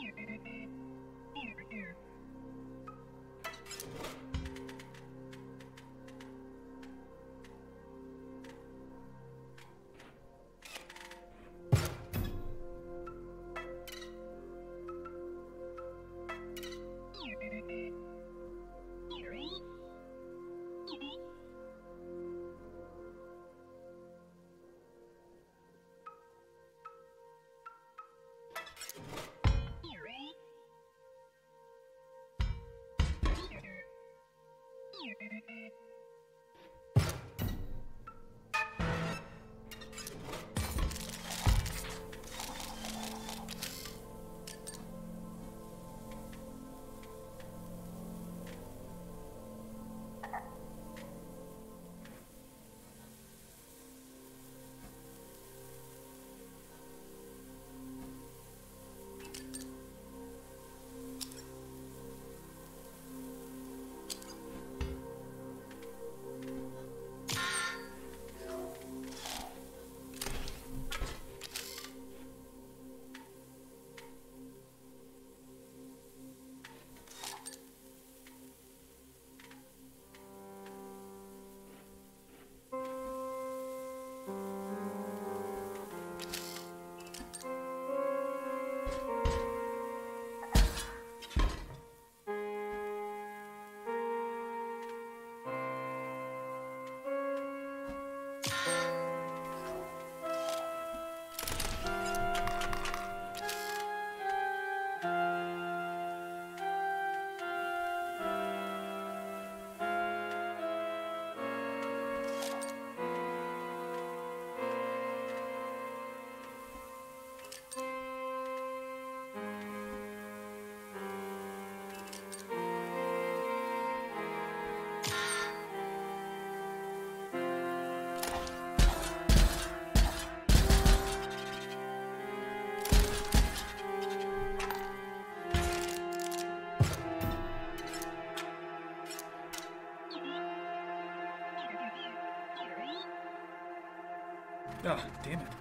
Here, baby. Here, here. Ah, damn it.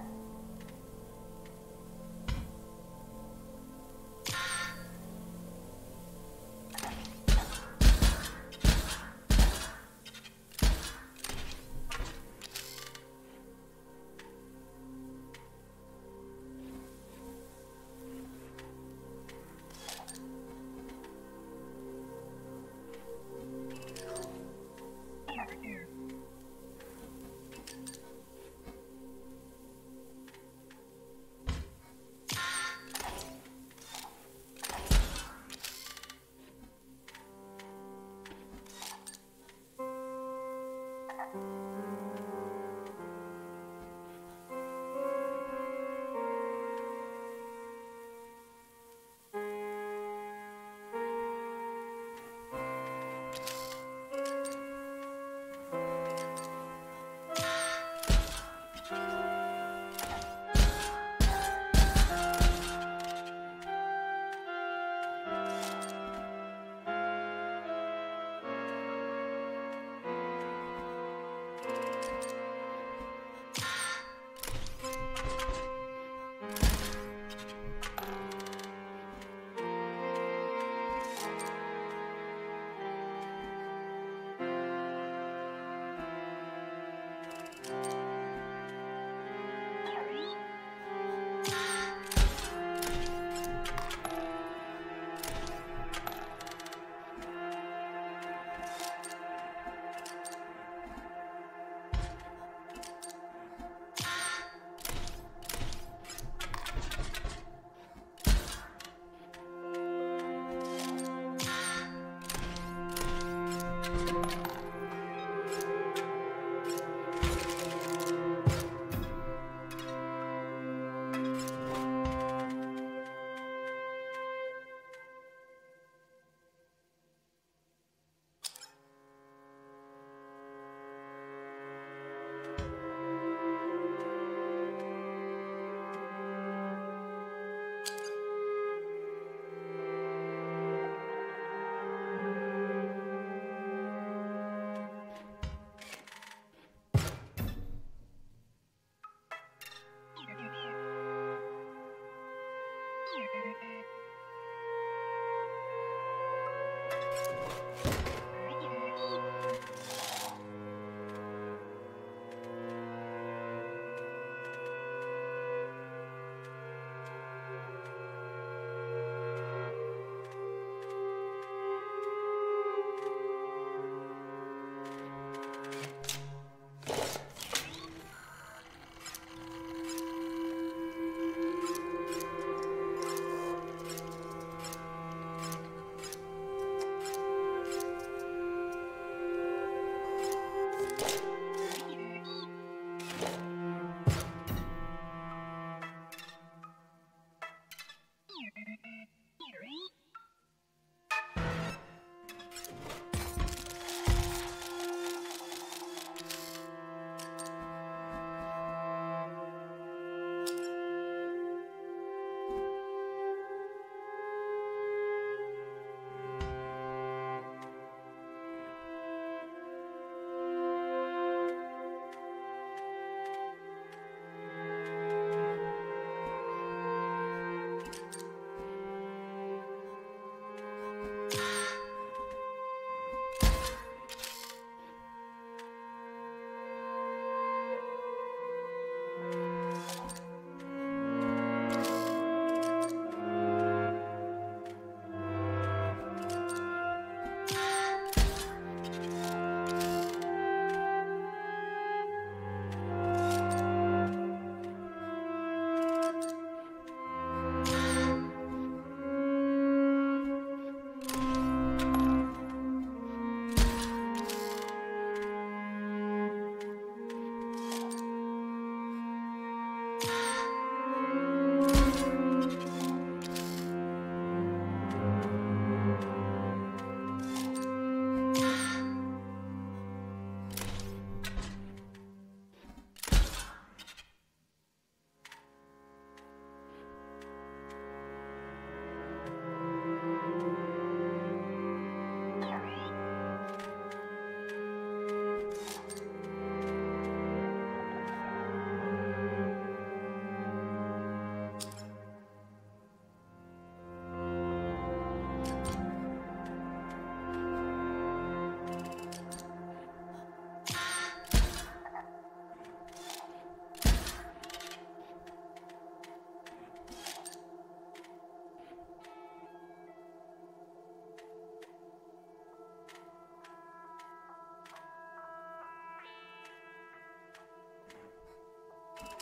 that.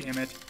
damn it.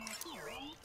Oh,